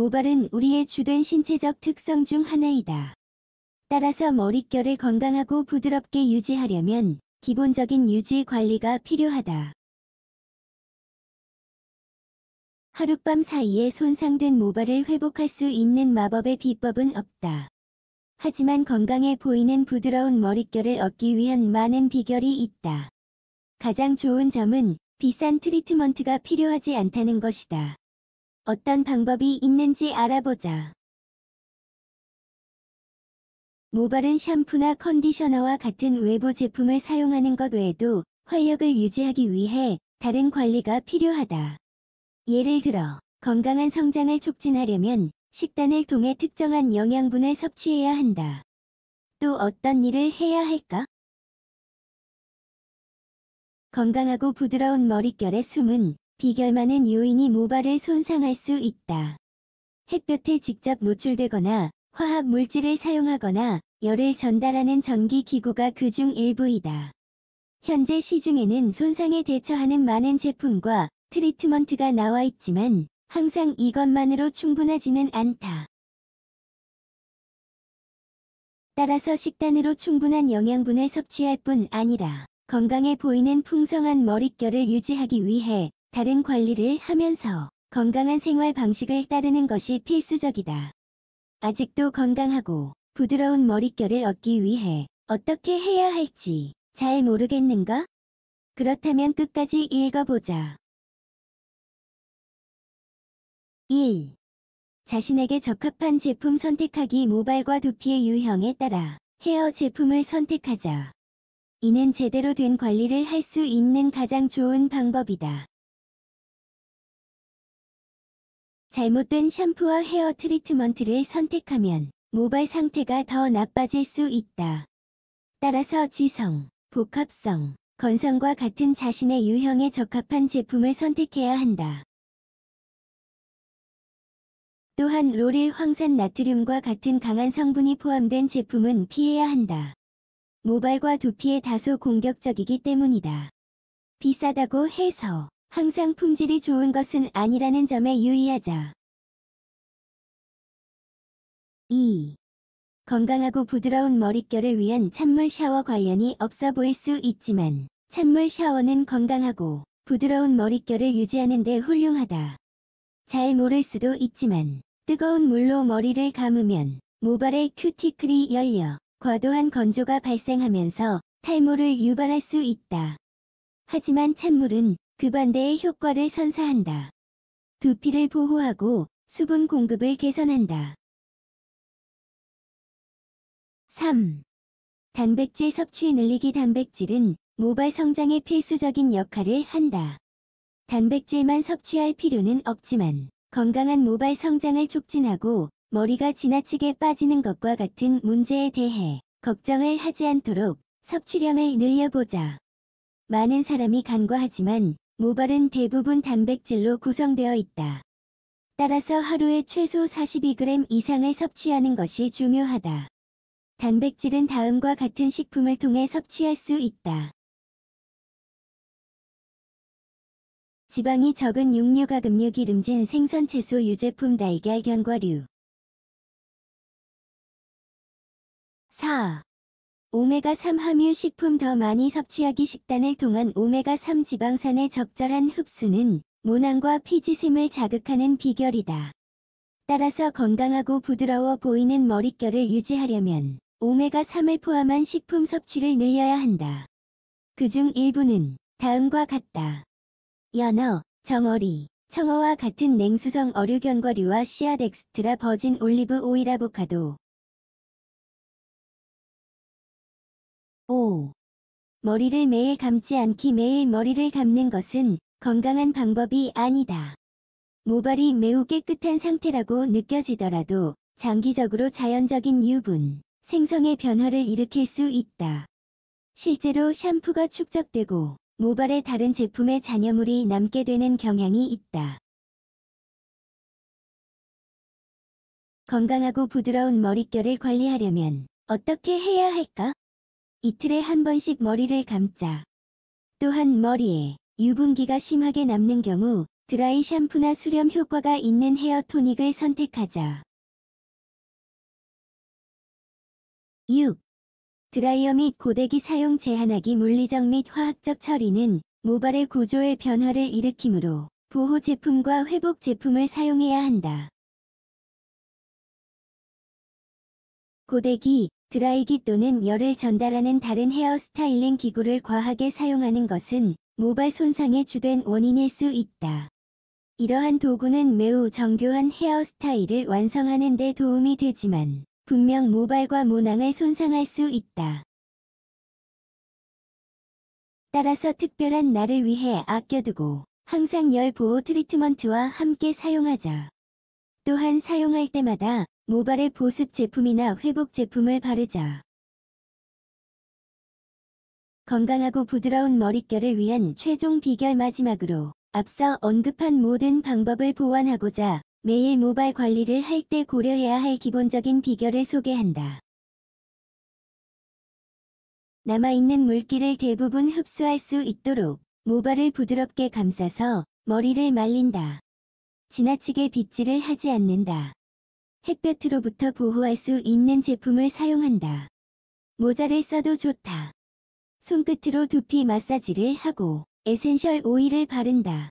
모발은 우리의 주된 신체적 특성 중 하나이다. 따라서 머릿결을 건강하고 부드럽게 유지하려면 기본적인 유지 관리가 필요하다. 하룻밤 사이에 손상된 모발을 회복할 수 있는 마법의 비법은 없다. 하지만 건강해 보이는 부드러운 머릿결을 얻기 위한 많은 비결이 있다. 가장 좋은 점은 비싼 트리트먼트가 필요하지 않다는 것이다. 어떤 방법이 있는지 알아보자. 모발은 샴푸나 컨디셔너와 같은 외부 제품을 사용하는 것 외에도 활력을 유지하기 위해 다른 관리가 필요하다. 예를 들어 건강한 성장을 촉진하려면 식단을 통해 특정한 영양분을 섭취해야 한다. 또 어떤 일을 해야 할까? 건강하고 부드러운 머릿결의 숨은 비결 많은 요인이 모발을 손상할 수 있다. 햇볕에 직접 노출되거나 화학 물질을 사용하거나 열을 전달하는 전기 기구가 그 중 일부이다. 현재 시중에는 손상에 대처하는 많은 제품과 트리트먼트가 나와 있지만 항상 이것만으로 충분하지는 않다. 따라서 식단으로 충분한 영양분을 섭취할 뿐 아니라 건강해 보이는 풍성한 머릿결을 유지하기 위해 다른 관리를 하면서 건강한 생활 방식을 따르는 것이 필수적이다. 아직도 건강하고 부드러운 머릿결을 얻기 위해 어떻게 해야 할지 잘 모르겠는가? 그렇다면 끝까지 읽어보자. 1. 자신에게 적합한 제품 선택하기 모발과 두피의 유형에 따라 헤어 제품을 선택하자. 이는 제대로 된 관리를 할 수 있는 가장 좋은 방법이다. 잘못된 샴푸와 헤어 트리트먼트를 선택하면 모발 상태가 더 나빠질 수 있다. 따라서 지성, 복합성, 건성과 같은 자신의 유형에 적합한 제품을 선택해야 한다. 또한 로릴 황산 나트륨과 같은 강한 성분이 포함된 제품은 피해야 한다. 모발과 두피에 다소 공격적이기 때문이다. 비싸다고 해서 항상 품질이 좋은 것은 아니라는 점에 유의하자. 2. 건강하고 부드러운 머릿결을 위한 찬물 샤워 관련이 없어 보일 수 있지만 찬물 샤워는 건강하고 부드러운 머릿결을 유지하는 데 훌륭하다. 잘 모를 수도 있지만 뜨거운 물로 머리를 감으면 모발의 큐티클이 열려 과도한 건조가 발생하면서 탈모를 유발할 수 있다. 하지만 찬물은 그 반대의 효과를 선사한다. 두피를 보호하고 수분 공급을 개선한다. 3. 단백질 섭취 늘리기 단백질은 모발 성장에 필수적인 역할을 한다. 단백질만 섭취할 필요는 없지만 건강한 모발 성장을 촉진하고 머리가 지나치게 빠지는 것과 같은 문제에 대해 걱정을 하지 않도록 섭취량을 늘려보자. 많은 사람이 간과하지만 모발은 대부분 단백질로 구성되어 있다. 따라서 하루에 최소 42g 이상을 섭취하는 것이 중요하다. 단백질은 다음과 같은 식품을 통해 섭취할 수 있다. 지방이 적은 육류가 금류 기름진 생선 채소 유제품 달걀 견과류 4. 오메가3 함유 식품 더 많이 섭취하기 식단을 통한 오메가3 지방산의 적절한 흡수는 모낭과 피지샘을 자극하는 비결이다. 따라서 건강하고 부드러워 보이는 머릿결을 유지하려면 오메가3을 포함한 식품 섭취를 늘려야 한다. 그중 일부는 다음과 같다. 연어, 정어리, 청어와 같은 냉수성 어류견과류와 씨앗 엑스트라 버진 올리브 오일 아보카도, 5. 머리를 매일 감지 않기 매일 머리를 감는 것은 건강한 방법이 아니다. 모발이 매우 깨끗한 상태라고 느껴지더라도 장기적으로 자연적인 유분, 생성의 변화를 일으킬 수 있다. 실제로 샴푸가 축적되고 모발에 다른 제품의 잔여물이 남게 되는 경향이 있다. 건강하고 부드러운 머릿결을 관리하려면 어떻게 해야 할까? 이틀에 한 번씩 머리를 감자. 또한 머리에 유분기가 심하게 남는 경우 드라이 샴푸나 수렴 효과가 있는 헤어 토닉을 선택하자. 6. 드라이어 및 고데기 사용 제한하기 물리적 및 화학적 처리는 모발의 구조의 변화를 일으키므로 보호 제품과 회복 제품을 사용해야 한다. 고데기, 드라이기 또는 열을 전달하는 다른 헤어 스타일링 기구를 과하게 사용하는 것은 모발 손상의 주된 원인일 수 있다. 이러한 도구는 매우 정교한 헤어 스타일을 완성하는 데 도움이 되지만 분명 모발과 모낭을 손상할 수 있다. 따라서 특별한 날을 위해 아껴두고 항상 열 보호 트리트먼트와 함께 사용하자. 또한 사용할 때마다 모발의 보습 제품이나 회복 제품을 바르자. 건강하고 부드러운 머릿결을 위한 최종 비결 마지막으로 앞서 언급한 모든 방법을 보완하고자 매일 모발 관리를 할 때 고려해야 할 기본적인 비결을 소개한다. 남아있는 물기를 대부분 흡수할 수 있도록 모발을 부드럽게 감싸서 머리를 말린다. 지나치게 빗질을 하지 않는다. 햇볕으로부터 보호할 수 있는 제품을 사용한다. 모자를 써도 좋다. 손끝으로 두피 마사지를 하고 에센셜 오일을 바른다.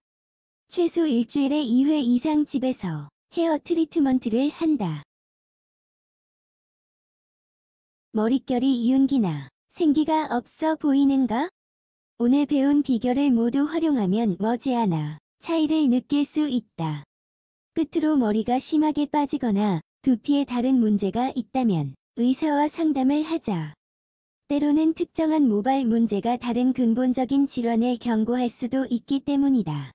최소 일주일에 2회 이상 집에서 헤어 트리트먼트를 한다. 머릿결이 이윤기나 생기가 없어 보이는가? 오늘 배운 비결을 모두 활용하면 머지않아 차이를 느낄 수 있다. 끝으로 머리가 심하게 빠지거나 두피에 다른 문제가 있다면 의사와 상담을 하자. 때로는 특정한 모발 문제가 다른 근본적인 질환을 경고할 수도 있기 때문이다.